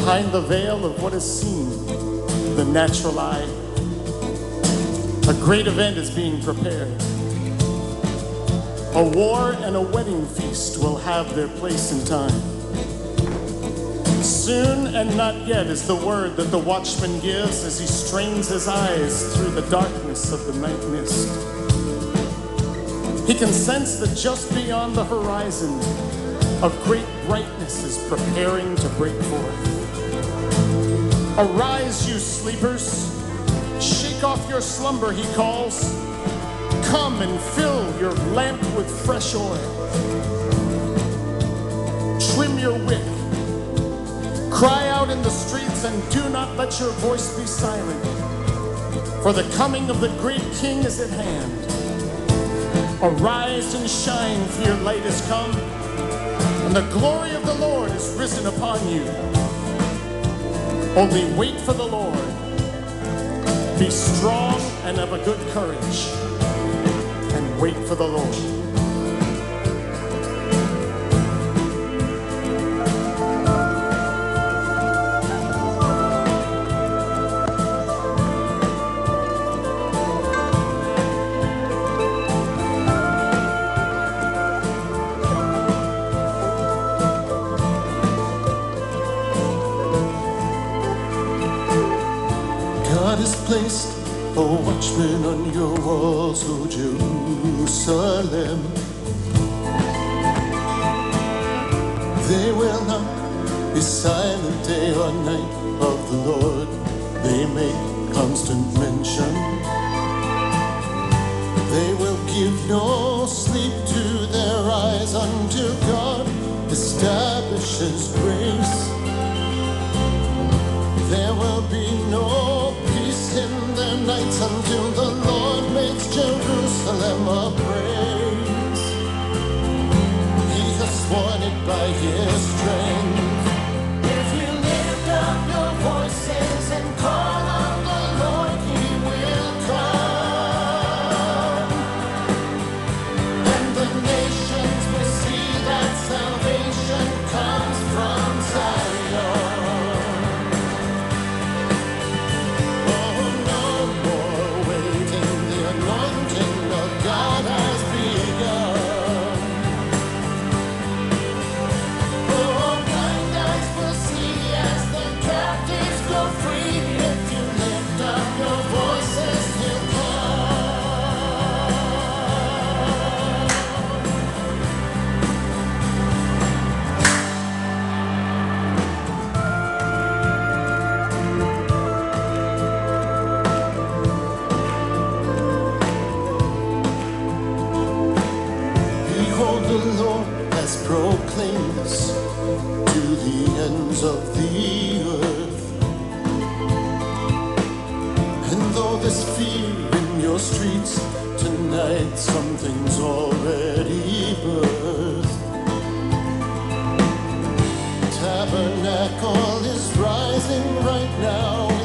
Behind the veil of what is seen, the natural eye, a great event is being prepared. A war and a wedding feast will have their place in time. Soon and not yet is the word that the watchman gives as he strains his eyes through the darkness of the night mist. He can sense that just beyond the horizon, a great brightness is preparing to break forth. Arise, you sleepers. Shake off your slumber, he calls. Come and fill your lamp with fresh oil. Trim your wick. Cry out in the streets and do not let your voice be silent. For the coming of the great King is at hand. Arise and shine, for your light has come, and the glory of the Lord is risen upon you. Only wait for the Lord. Be strong and of a good courage, and wait for the Lord. Placed a watchman on your walls, O Jerusalem. They will not be silent day or night of the Lord. They make constant mention. They will give no sleep to their eyes until God establishes grace. There will be no in their nights until the has proclaimed to the ends of the earth. And though there's fear in your streets tonight, something's already birthed. Tabernacle is rising right now